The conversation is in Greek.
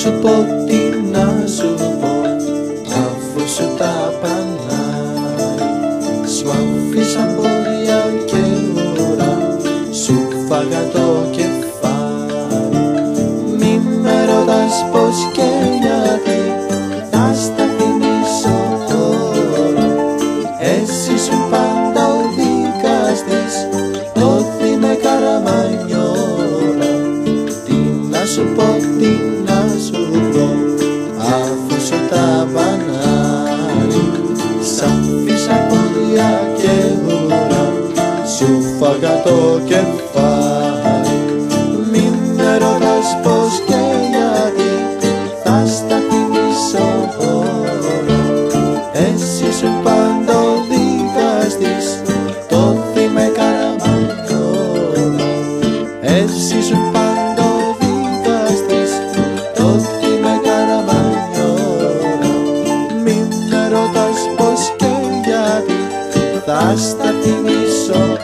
σου πω, τι να σου πω. Αφού σου τα πανάει Σου αφήσα πόδια και ουρά Σου φάγα το κεφάλι. Μη με ρωτάς πως και γιατί. Θα στα θυμίσω τώρα. Εσύ σου πάντα ο δικαστής. Το με καραμανιόλα Τι να σου πω, τι να σου δω αφού σου τα μπανάρικ σαν άφησα πόδια και ουρά σου φάγα το κεφάρικ μην με ρωτάς Μην με ρωτάς πως και γιατί. Θα στα τιμήσω